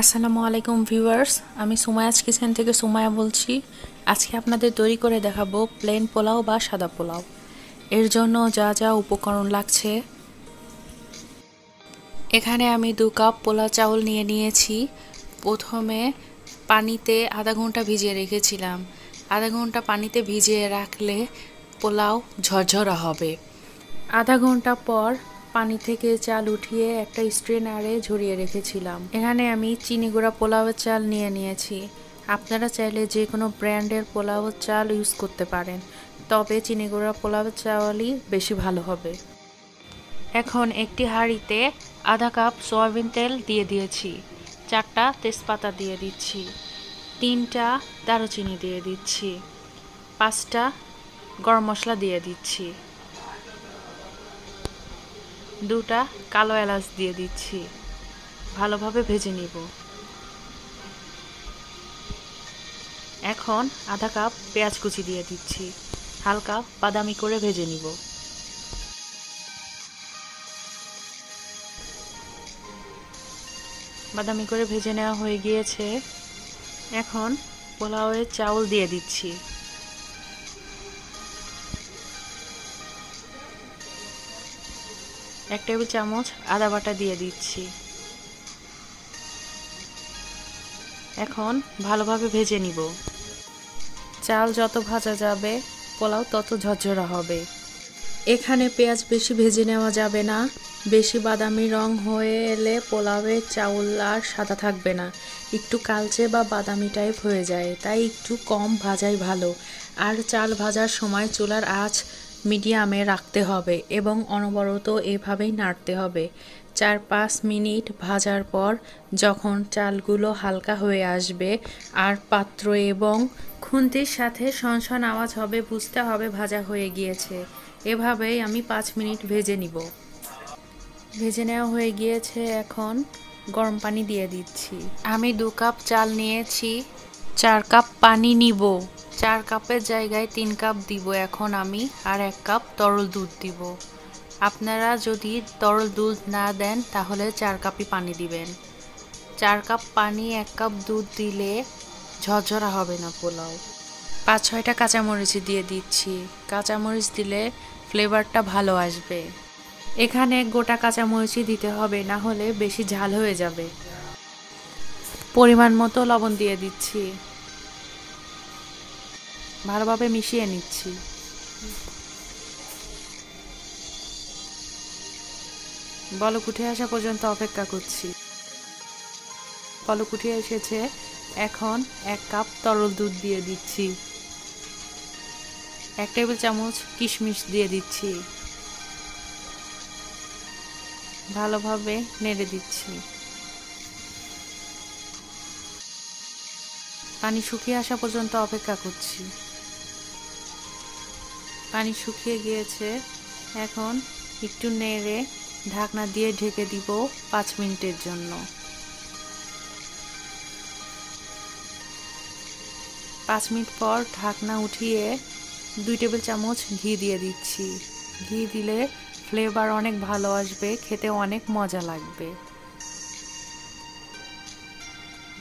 আসসালামু আলাইকুম ভিউয়ার্স, আমি সুমায়াজ কিচেন থেকে সুমায়া বলছি। আজকে আপনাদের তৈরি করে দেখাবো প্লেন পোলাও বা সাদা পোলাও। এর জন্য যা যা উপকরণ লাগছে। এখানে আমি দু কাপ পোলাও চাউল নিয়ে নিয়েছি। প্রথমে পানিতে আধা ঘণ্টা ভিজিয়ে রেখেছিলাম। আধা ঘণ্টা পানিতে ভিজিয়ে রাখলে পোলাও ঝরঝরা হবে। আধা ঘণ্টা পর পানি থেকে চাল উঠিয়ে একটা স্ট্রেনারে ঝরিয়ে রেখেছিলাম। এখানে আমি চিনি গুঁড়া পোলাওয়ের চাল নিয়ে নিয়েছি। আপনারা চাইলে যে কোনো ব্র্যান্ডের পোলাওয়ের চাল ইউজ করতে পারেন, তবে চিনি গুঁড়া পোলাওয়ের চালই বেশি ভালো হবে। এখন একটি হাঁড়িতে আধা কাপ সয়াবিন তেল দিয়ে দিয়েছি, চারটা তেজপাতা দিয়ে দিচ্ছি, তিনটা দারুচিনি দিয়ে দিচ্ছি, পাঁচটা গরম মশলা দিয়ে দিচ্ছি। দুটা কালো এলাচ দিয়ে দিচ্ছি। ভালোভাবে ভেজে নিব। এখন আধা কাপ পেঁয়াজ কুচি দিয়ে দিচ্ছি। হালকা বাদামি করে ভেজে নিব। বাদামি করে ভেজে নেওয়া হয়ে গিয়েছে। এখন পোলাওয়ের চাউল দিয়ে দিচ্ছি। এক টেবিল চামচ আদা বাটা দিয়ে দিচ্ছি। এখন ভালোভাবে ভেজে নিব। চাল যত ভাজা যাবে, পোলাও তত ঝরঝরা হবে। এখানে পেঁয়াজ বেশি ভেজে নেওয়া যাবে না। বেশি বাদামি রং হয়ে এলে পোলাওয়ের চাউল আর সাদা থাকবে না। একটু কালচে বা বাদামি টাইপ হয়ে যায়, তাই একটু কম ভাজাই ভালো। আর চাল ভাজার সময় চুলার আঁচ মিডিয়ামে রাখতে হবে এবং অনবরত এভাবেই নাড়তে হবে। চার পাঁচ মিনিট ভাজার পর যখন চালগুলো হালকা হয়ে আসবে, আর পাত্র এবং খুন্তির সাথে সনসন আওয়াজ হবে, বুঝতে হবে ভাজা হয়ে গিয়েছে। এভাবেই আমি পাঁচ মিনিট ভেজে নিব। ভেজে নেওয়া হয়ে গিয়েছে, এখন গরম পানি দিয়ে দিচ্ছি। আমি দু কাপ চাল নিয়েছি, চার কাপ পানি নিব। চার কাপের জায়গায় তিন কাপ দিব এখন আমি, আর এক কাপ তরল দুধ দিব। আপনারা যদি তরল দুধ না দেন, তাহলে চার কাপই পানি দিবেন। চার কাপ পানি, এক কাপ দুধ দিলে ঝরঝরা হবে না পোলাও। পাঁচ, ছয়টা কাঁচামরিচ দিয়ে দিচ্ছি। কাঁচামরিচ দিলে ফ্লেভারটা ভালো আসবে। এখানে গোটা কাঁচামরিচই দিতে হবে, না হলে বেশি ঝাল হয়ে যাবে। পরিমাণ মতো লবণ দিয়ে দিচ্ছি। ভালোভাবে মিশিয়ে নিচ্ছি। বলক উঠে আসা পর্যন্ত অপেক্ষা করছি। বলক উঠে এসেছে, এখন এক কাপ তরল দুধ দিয়ে দিচ্ছি। এক টেবিল চামচ কিশমিশ দিয়ে দিচ্ছি। ভালোভাবে নেড়ে দিচ্ছি। পানি শুকিয়ে আসা পর্যন্ত অপেক্ষা করছি। পানি শুকিয়ে গিয়েছে। এখন একটু নেড়ে ঢাকনা দিয়ে ঢেকে দিব পাঁচ মিনিটের জন্য। পাঁচ মিনিট পর ঢাকনা উঠিয়ে দুই টেবিল চামচ ঘি দিয়ে দিচ্ছি। ঘি দিলে ফ্লেভার অনেক ভালো আসবে, খেতে অনেক মজা লাগবে।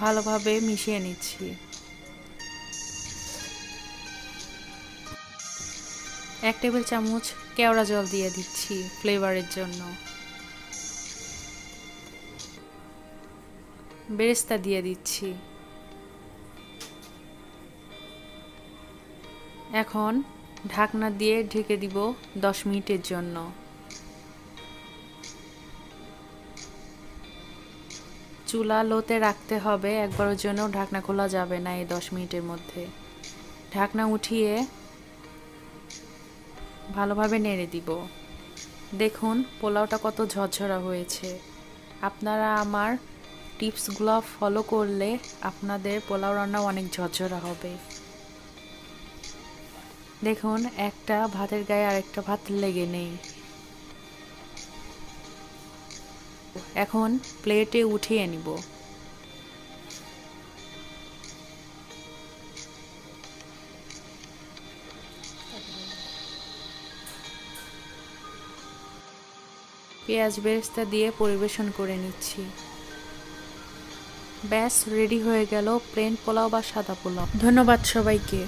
ভালোভাবে মিশিয়ে নিচ্ছি। এক টেবিল চামচ কেওড়া জল দিয়ে দিচ্ছি ফ্লেভারের জন্য। বেরেস্তা দিয়ে দিচ্ছি। এখন ঢাকনা দিয়ে ঢেকে দিব দশ মিনিটের জন্য। চুলা লোতে রাখতে হবে, একবারের জন্য ঢাকনা খোলা যাবে না এই দশ মিনিটের মধ্যে। ঢাকনা উঠিয়ে ভালোভাবে নেড়ে দিব। দেখুন, পোলাওটা কত ঝরঝরা হয়েছে। আপনারা আমার টিপসগুলো ফলো করলে আপনাদের পোলাও রান্না অনেক ঝরঝরা হবে। দেখুন, একটা ভাতের গায়ে আরেকটা ভাত লেগে নেই। এখন প্লেটে উঠিয়ে নিব। পেঁয়াজ বেরেস্তা দিয়ে পরিবেশন করে নিচ্ছি। ব্যাস, রেডি হয়ে গেল প্লেন পোলাও বা সাদা পোলাও। ধন্যবাদ সবাইকে।